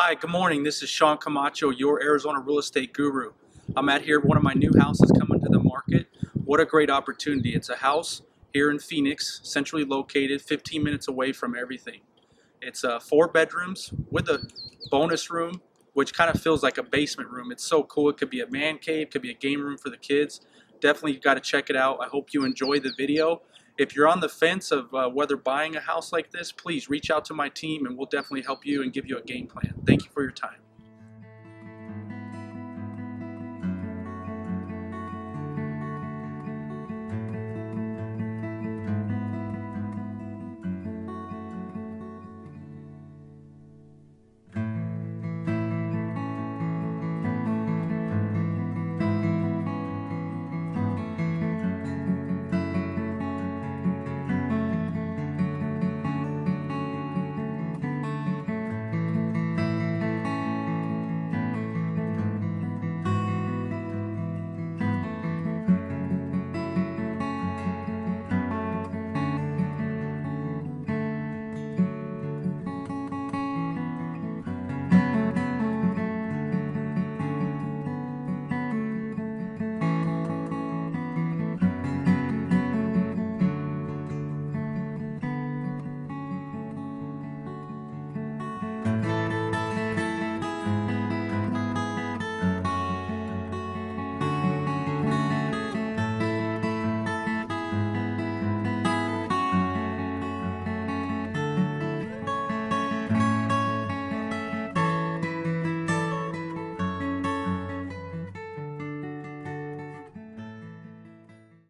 Hi, good morning. This is Sean Camacho, your Arizona real estate guru. I'm at here, one of my new houses coming to the market. What a great opportunity. It's a house here in Phoenix, centrally located, 15 minutes away from everything. It's uh, four bedrooms with a bonus room, which kind of feels like a basement room. It's so cool. It could be a man cave, could be a game room for the kids. Definitely you got to check it out. I hope you enjoy the video. If you're on the fence of uh, whether buying a house like this, please reach out to my team and we'll definitely help you and give you a game plan. Thank you for your time.